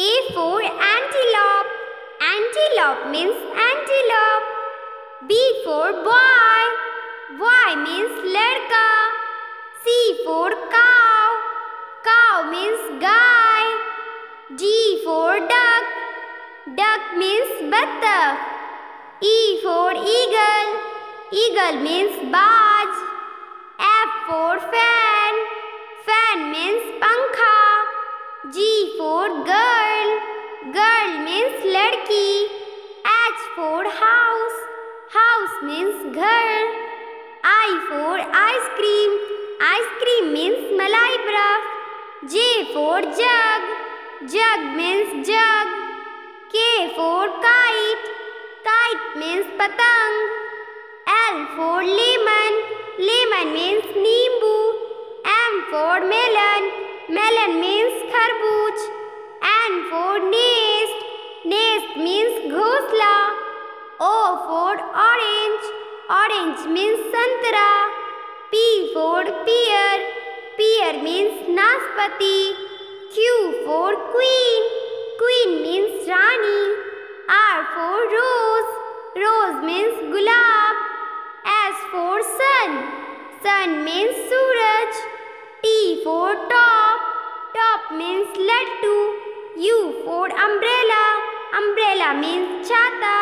A for antelope. Antelope means antelope. B for boy. Boy means ladka. C for cow. Cow means guy. D for duck. Duck means battak. E for eagle. Eagle means baj. F for fan. Fan means pankha. G for girl. Girl means ladki. H for house. House means ghar. I for ice cream. Ice cream means malai barf. J for jug. Jug means jug. K for kite. Kite means patang. L for lemon. Lemon means nimbu. M for melon. Melon orange. Means santara. P for pear. Pear means naspati. Q for queen. Queen means rani. R for rose. Rose means gulab. S for sun. Sun means suraj. T for top. Top means laddu. U for umbrella. Umbrella means chata.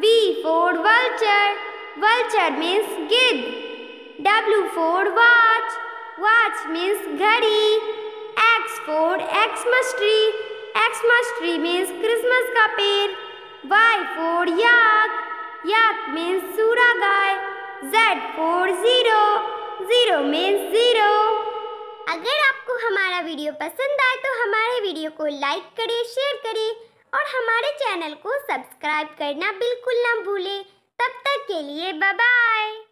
V for vulture. Vulture means गिद W for watch watch means घड़ी X for Xmas tree Xmas tree means Christmas का पेड़ Y for yak yak means सूरा गाय Z for zero zero means zero अगर आपको हमारा video पसंद आए तो हमारे वीडियो को लाइक करें शेयर करें और हमारे चैनल को सब्सक्राइब करना बिल्कुल ना भूलें। के लिए बाय बाय